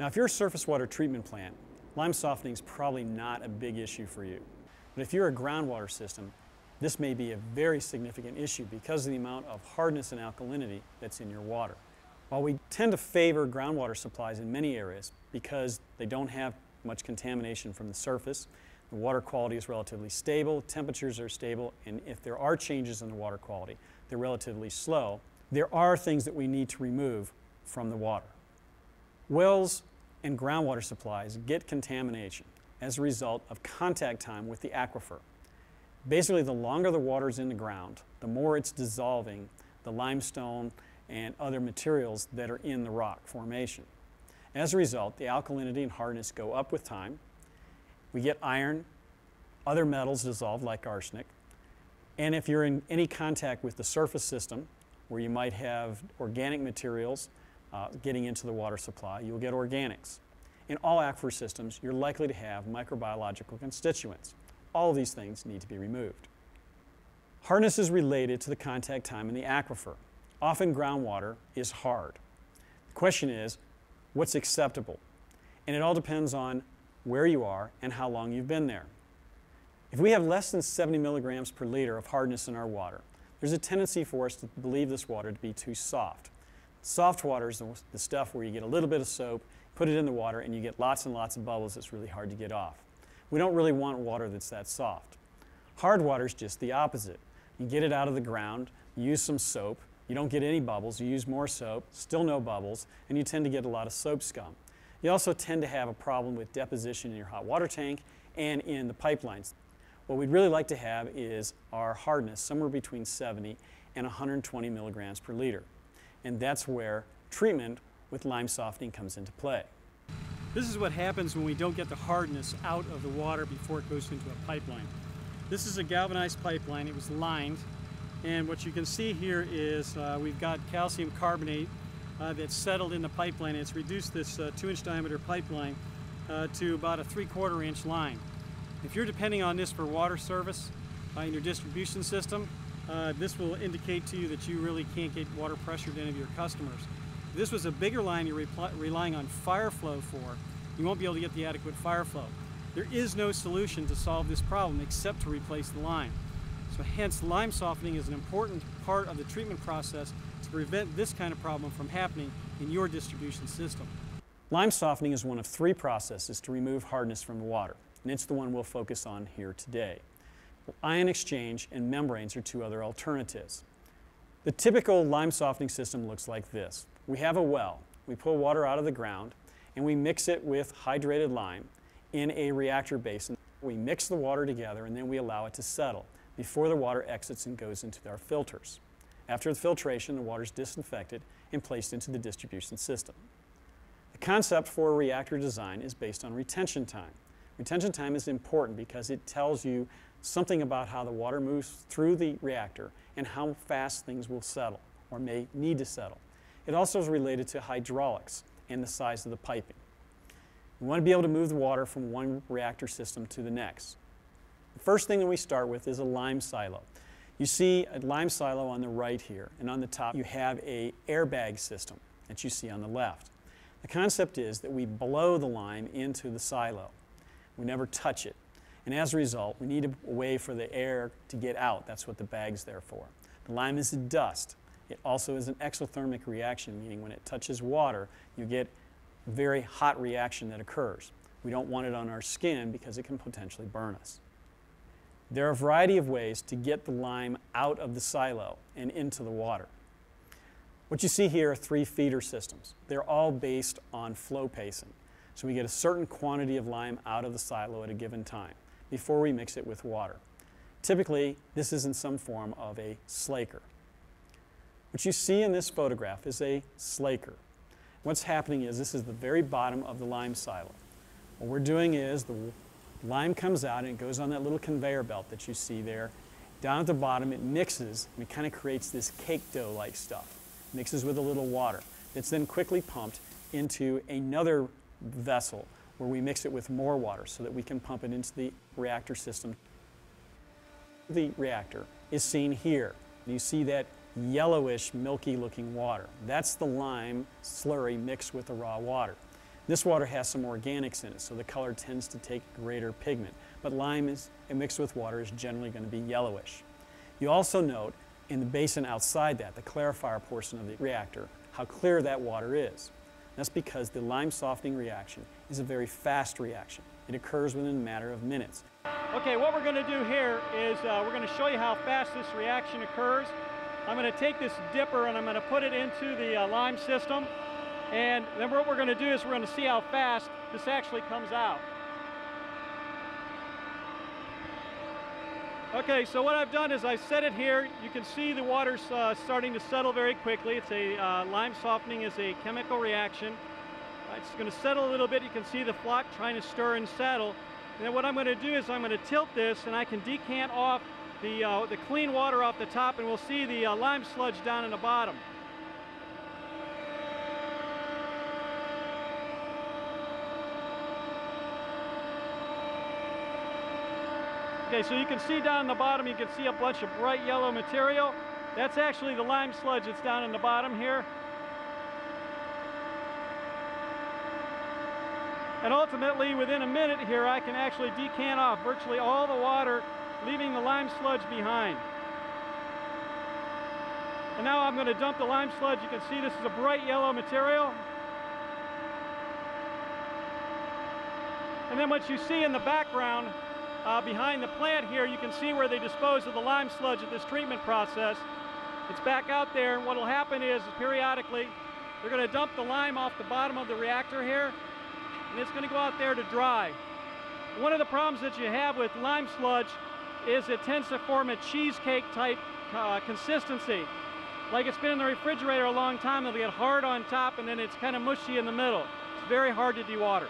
Now if you're a surface water treatment plant, lime softening is probably not a big issue for you. But if you're a groundwater system, this may be a very significant issue because of the amount of hardness and alkalinity that's in your water. While we tend to favor groundwater supplies in many areas because they don't have much contamination from the surface, the water quality is relatively stable, temperatures are stable, and if there are changes in the water quality, they're relatively slow, there are things that we need to remove from the water. Wells and groundwater supplies get contamination as a result of contact time with the aquifer. Basically, the longer the water is in the ground, the more it's dissolving the limestone and other materials that are in the rock formation. As a result, the alkalinity and hardness go up with time. We get iron, other metals dissolved like arsenic, and if you're in any contact with the surface system, where you might have organic materials uh, getting into the water supply, you'll get organics. In all aquifer systems, you're likely to have microbiological constituents. All these things need to be removed. Hardness is related to the contact time in the aquifer. Often groundwater is hard. The question is, what's acceptable? And it all depends on where you are and how long you've been there. If we have less than 70 milligrams per liter of hardness in our water, there's a tendency for us to believe this water to be too soft. Soft water is the stuff where you get a little bit of soap, put it in the water, and you get lots and lots of bubbles that's really hard to get off. We don't really want water that's that soft. Hard water is just the opposite. You get it out of the ground, use some soap, you don't get any bubbles, you use more soap, still no bubbles, and you tend to get a lot of soap scum. You also tend to have a problem with deposition in your hot water tank and in the pipelines. What we'd really like to have is our hardness somewhere between 70 and 120 milligrams per liter. And that's where treatment with lime softening comes into play. This is what happens when we don't get the hardness out of the water before it goes into a pipeline. This is a galvanized pipeline. It was lined. And what you can see here is uh, we've got calcium carbonate uh, that's settled in the pipeline. It's reduced this uh, two inch diameter pipeline uh, to about a three quarter inch line. If you're depending on this for water service uh, in your distribution system, uh, this will indicate to you that you really can't get water pressure to any of your customers. This was a bigger line you're relying on fire flow for, you won't be able to get the adequate fire flow. There is no solution to solve this problem except to replace the line. So hence lime softening is an important part of the treatment process to prevent this kind of problem from happening in your distribution system. Lime softening is one of three processes to remove hardness from the water and it's the one we'll focus on here today. Ion exchange and membranes are two other alternatives. The typical lime softening system looks like this. We have a well. We pull water out of the ground and we mix it with hydrated lime in a reactor basin. We mix the water together and then we allow it to settle before the water exits and goes into our filters. After the filtration, the water is disinfected and placed into the distribution system. The concept for a reactor design is based on retention time. Retention time is important because it tells you something about how the water moves through the reactor and how fast things will settle or may need to settle. It also is related to hydraulics and the size of the piping. We want to be able to move the water from one reactor system to the next. The first thing that we start with is a lime silo. You see a lime silo on the right here, and on the top you have a airbag system that you see on the left. The concept is that we blow the lime into the silo. We never touch it. And as a result, we need a way for the air to get out. That's what the bag's there for. The lime is a dust. It also is an exothermic reaction, meaning when it touches water, you get a very hot reaction that occurs. We don't want it on our skin because it can potentially burn us. There are a variety of ways to get the lime out of the silo and into the water. What you see here are three feeder systems. They're all based on flow pacing. So we get a certain quantity of lime out of the silo at a given time before we mix it with water. Typically, this is in some form of a slaker. What you see in this photograph is a slaker. What's happening is this is the very bottom of the lime silo. What we're doing is the lime comes out and it goes on that little conveyor belt that you see there. Down at the bottom, it mixes and it kind of creates this cake dough like stuff. Mixes with a little water. It's then quickly pumped into another vessel where we mix it with more water so that we can pump it into the reactor system. The reactor is seen here. You see that yellowish, milky looking water. That's the lime slurry mixed with the raw water. This water has some organics in it, so the color tends to take greater pigment, but lime is, mixed with water is generally going to be yellowish. You also note in the basin outside that, the clarifier portion of the reactor, how clear that water is. That's because the lime softening reaction is a very fast reaction. It occurs within a matter of minutes. Okay, what we're going to do here is uh, we're going to show you how fast this reaction occurs. I'm going to take this dipper and I'm going to put it into the uh, lime system. And then what we're going to do is we're going to see how fast this actually comes out. Okay, so what I've done is I set it here. You can see the water's uh, starting to settle very quickly. It's a uh, lime softening is a chemical reaction. It's going to settle a little bit. You can see the floc trying to stir and settle. And then what I'm going to do is I'm going to tilt this and I can decant off the, uh, the clean water off the top and we'll see the uh, lime sludge down in the bottom. Okay, so you can see down in the bottom, you can see a bunch of bright yellow material. That's actually the lime sludge that's down in the bottom here. And ultimately, within a minute here, I can actually decant off virtually all the water, leaving the lime sludge behind. And now I'm going to dump the lime sludge. You can see this is a bright yellow material. And then what you see in the background uh, behind the plant here, you can see where they dispose of the lime sludge at this treatment process. It's back out there, and what will happen is, periodically, they're going to dump the lime off the bottom of the reactor here, and it's going to go out there to dry. One of the problems that you have with lime sludge is it tends to form a cheesecake type uh, consistency. Like it's been in the refrigerator a long time, it'll get hard on top and then it's kind of mushy in the middle. It's very hard to dewater.